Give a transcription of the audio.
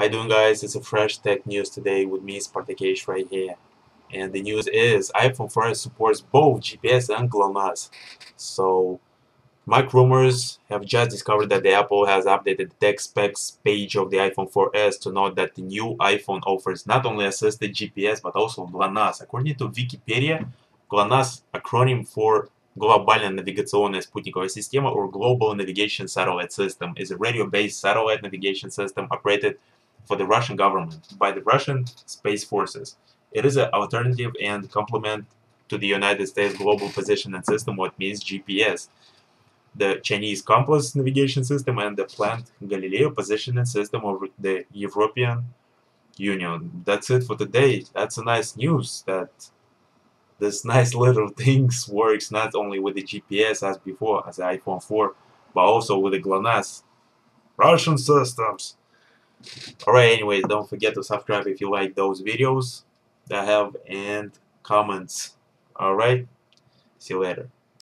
How you doing guys? It's a fresh tech news today with me Spartakesh right here. And the news is iPhone 4 supports both GPS and GLONASS. So MacRumors have just discovered that the Apple has updated the tech specs page of the iPhone 4S to note that the new iPhone offers not only assisted GPS but also GLONASS. According to Wikipedia, GLONASS acronym for глобальная навигационная спутниковая система or Global Navigation Satellite System is a radio-based satellite navigation system operated for the Russian government by the Russian Space Forces. It is an alternative and complement to the United States Global Positioning System, what means GPS, the Chinese Compass navigation system, and the planned Galileo positioning system of the European Union. That's it for today. That's a nice news that this nice little things works not only with the GPS as before, as the iPhone 4, but also with the GLONASS. Russian systems. Alright, anyways, don't forget to subscribe if you like those videos that I have and comments. Alright, see you later.